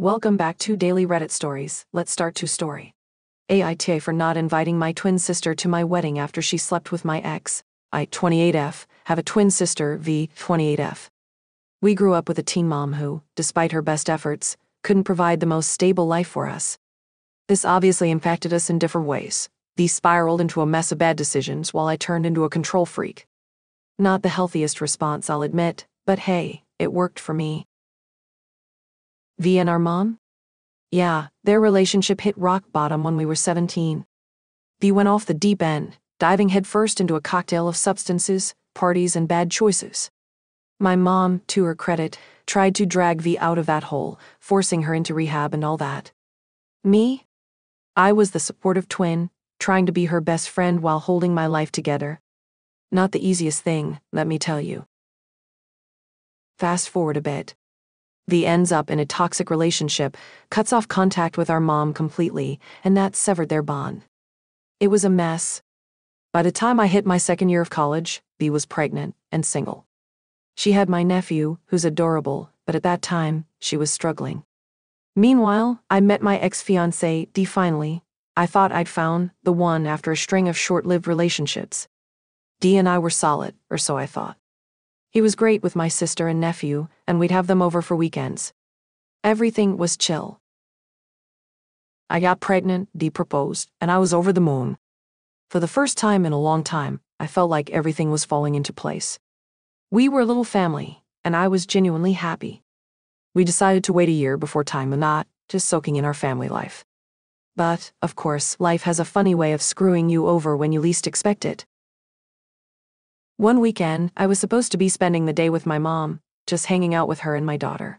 Welcome back to Daily Reddit Stories. Let's start to story. AITA for not inviting my twin sister to my wedding after she slept with my ex. I, 28F, have a twin sister, V, 28F. We grew up with a teen mom who, despite her best efforts, couldn't provide the most stable life for us. This obviously impacted us in different ways. V spiraled into a mess of bad decisions while I turned into a control freak. Not the healthiest response, I'll admit, but hey, it worked for me. V and our mom? Yeah, their relationship hit rock bottom when we were 17. V went off the deep end, diving headfirst into a cocktail of substances, parties, and bad choices. My mom, to her credit, tried to drag V out of that hole, forcing her into rehab and all that. Me? I was the supportive twin, trying to be her best friend while holding my life together. Not the easiest thing, let me tell you. Fast forward a bit. V ends up in a toxic relationship, cuts off contact with our mom completely, and that severed their bond. It was a mess. By the time I hit my second year of college, V was pregnant and single. She had my nephew, who's adorable, but at that time, she was struggling. Meanwhile, I met my ex fiancee, D finally. I thought I'd found the one after a string of short lived relationships. D and I were solid, or so I thought. He was great with my sister and nephew, and we'd have them over for weekends. Everything was chill. I got pregnant, D proposed, and I was over the moon. For the first time in a long time, I felt like everything was falling into place. We were a little family, and I was genuinely happy. We decided to wait a year before time and not just soaking in our family life. But, of course, life has a funny way of screwing you over when you least expect it. One weekend, I was supposed to be spending the day with my mom, just hanging out with her and my daughter.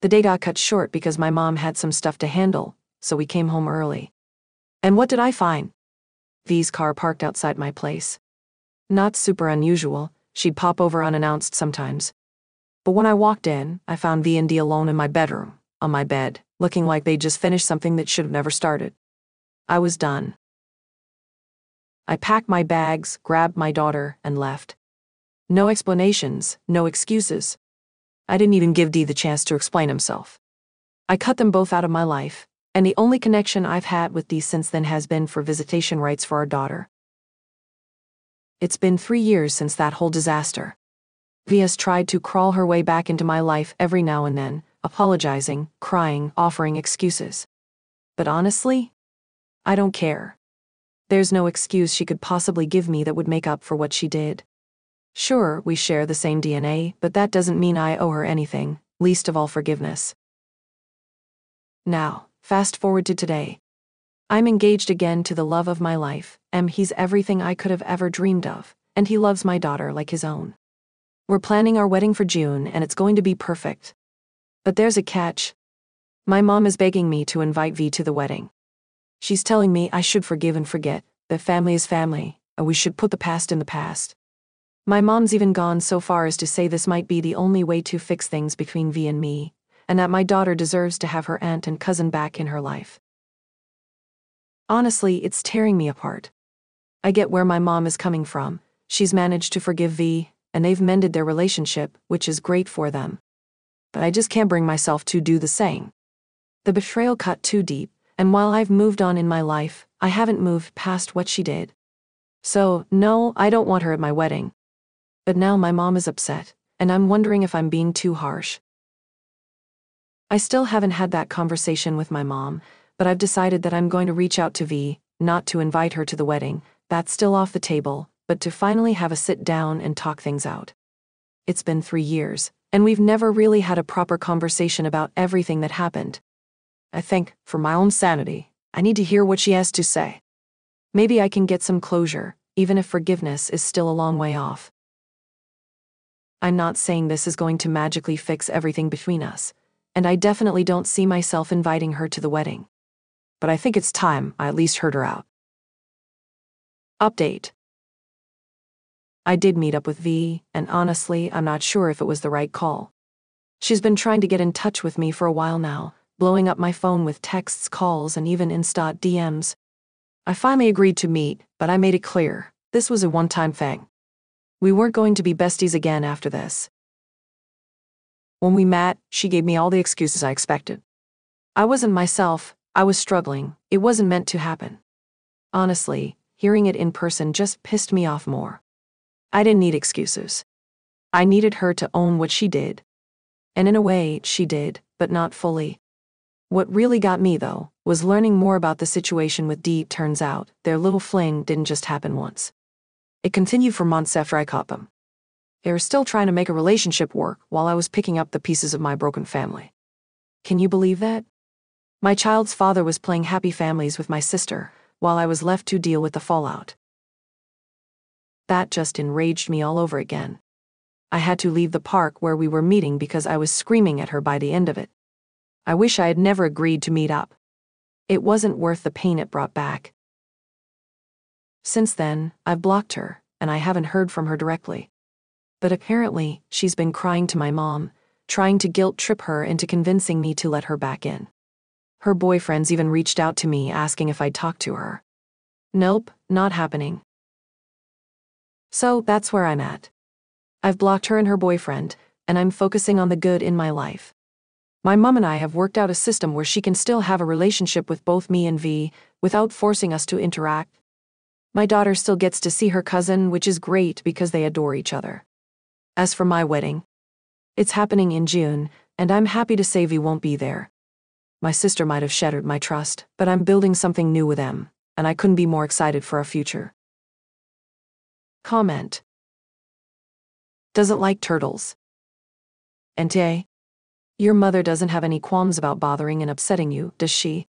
The day got cut short because my mom had some stuff to handle, so we came home early. And what did I find? V's car parked outside my place. Not super unusual, she'd pop over unannounced sometimes. But when I walked in, I found V and D alone in my bedroom, on my bed, looking like they'd just finished something that should have never started. I was done. I packed my bags, grabbed my daughter, and left. No explanations, no excuses. I didn't even give D the chance to explain himself. I cut them both out of my life, and the only connection I've had with D since then has been for visitation rights for our daughter. It's been three years since that whole disaster. V has tried to crawl her way back into my life every now and then, apologizing, crying, offering excuses. But honestly, I don't care. There's no excuse she could possibly give me that would make up for what she did. Sure, we share the same DNA, but that doesn't mean I owe her anything, least of all forgiveness. Now, fast forward to today. I'm engaged again to the love of my life, and he's everything I could have ever dreamed of, and he loves my daughter like his own. We're planning our wedding for June, and it's going to be perfect. But there's a catch. My mom is begging me to invite V to the wedding. She's telling me I should forgive and forget, that family is family, and we should put the past in the past. My mom's even gone so far as to say this might be the only way to fix things between V and me, and that my daughter deserves to have her aunt and cousin back in her life. Honestly, it's tearing me apart. I get where my mom is coming from. She's managed to forgive V, and they've mended their relationship, which is great for them. But I just can't bring myself to do the same. The betrayal cut too deep, and while I've moved on in my life, I haven't moved past what she did. So, no, I don't want her at my wedding. But now my mom is upset, and I'm wondering if I'm being too harsh. I still haven't had that conversation with my mom, but I've decided that I'm going to reach out to V, not to invite her to the wedding, that's still off the table, but to finally have a sit down and talk things out. It's been three years, and we've never really had a proper conversation about everything that happened. I think, for my own sanity, I need to hear what she has to say. Maybe I can get some closure, even if forgiveness is still a long way off. I'm not saying this is going to magically fix everything between us, and I definitely don't see myself inviting her to the wedding. But I think it's time I at least heard her out. Update I did meet up with V, and honestly, I'm not sure if it was the right call. She's been trying to get in touch with me for a while now, blowing up my phone with texts, calls, and even Insta DMs. I finally agreed to meet, but I made it clear this was a one time thing. We weren't going to be besties again after this. When we met, she gave me all the excuses I expected. I wasn't myself, I was struggling, it wasn't meant to happen. Honestly, hearing it in person just pissed me off more. I didn't need excuses. I needed her to own what she did. And in a way, she did, but not fully. What really got me, though, was learning more about the situation with D. Turns out, their little fling didn't just happen once. It continued for months after I caught them. They were still trying to make a relationship work while I was picking up the pieces of my broken family. Can you believe that? My child's father was playing happy families with my sister, while I was left to deal with the fallout. That just enraged me all over again. I had to leave the park where we were meeting because I was screaming at her by the end of it. I wish I had never agreed to meet up. It wasn't worth the pain it brought back. Since then, I've blocked her, and I haven't heard from her directly. But apparently, she's been crying to my mom, trying to guilt trip her into convincing me to let her back in. Her boyfriends even reached out to me asking if I'd talk to her. Nope, not happening. So that's where I'm at. I've blocked her and her boyfriend, and I'm focusing on the good in my life. My mom and I have worked out a system where she can still have a relationship with both me and V without forcing us to interact. My daughter still gets to see her cousin, which is great because they adore each other. As for my wedding, it's happening in June, and I'm happy to say V won't be there. My sister might have shattered my trust, but I'm building something new with them, and I couldn't be more excited for our future. Comment Doesn't like turtles. And Ente? Your mother doesn't have any qualms about bothering and upsetting you, does she?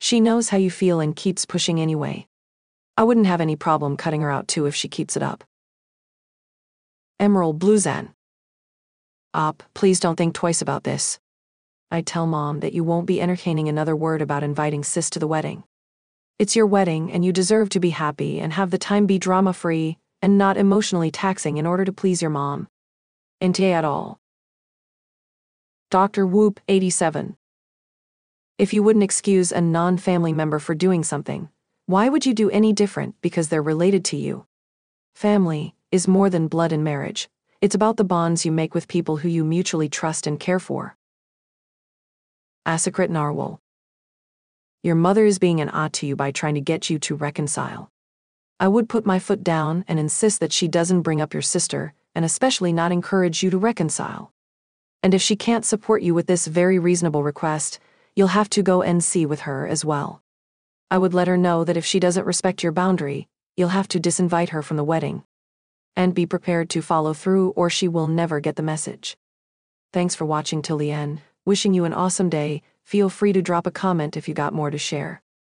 She knows how you feel and keeps pushing anyway. I wouldn't have any problem cutting her out too if she keeps it up. Emerald Bluzan. Op, please don't think twice about this. I tell mom that you won't be entertaining another word about inviting sis to the wedding. It's your wedding, and you deserve to be happy and have the time be drama free and not emotionally taxing in order to please your mom. NTA at all. Dr. Whoop, 87. If you wouldn't excuse a non family member for doing something, why would you do any different because they're related to you? Family is more than blood and marriage, it's about the bonds you make with people who you mutually trust and care for. Asakrit Narwhal. Your mother is being an odd to you by trying to get you to reconcile. I would put my foot down and insist that she doesn't bring up your sister, and especially not encourage you to reconcile. And if she can't support you with this very reasonable request, you'll have to go and see with her as well. I would let her know that if she doesn't respect your boundary, you'll have to disinvite her from the wedding. And be prepared to follow through or she will never get the message. Thanks for watching till the end. Wishing you an awesome day. Feel free to drop a comment if you got more to share.